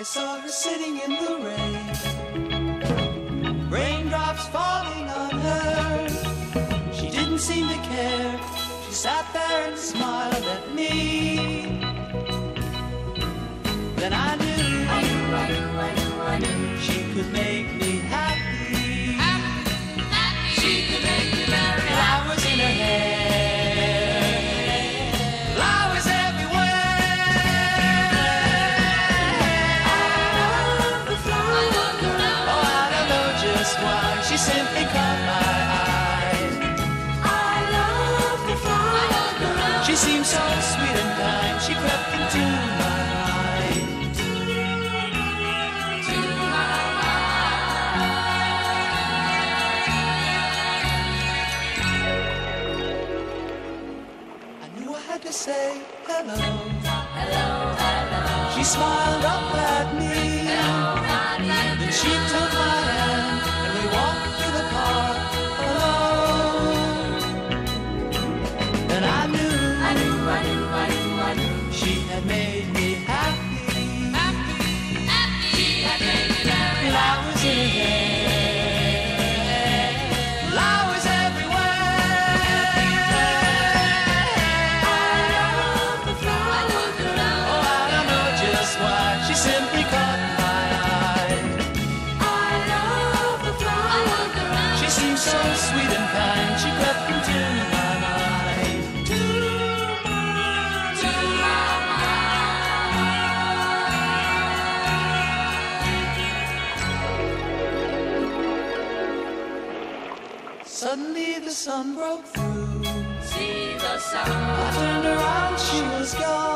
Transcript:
I saw her sitting in the rain, raindrops falling on her. She didn't seem to care. She sat there and smiled at me. Then I to say hello. hello, hello, She smiled up at me. Then she took my hand and we walked through the park alone. And I knew, I knew, I knew, I knew, I knew. she had made me happy. Happy, happy. She had made me very Flowers in her hair, so sweet and kind. She crept into my mind. To Suddenly the sun broke through. see the sun. I turned around, she was gone.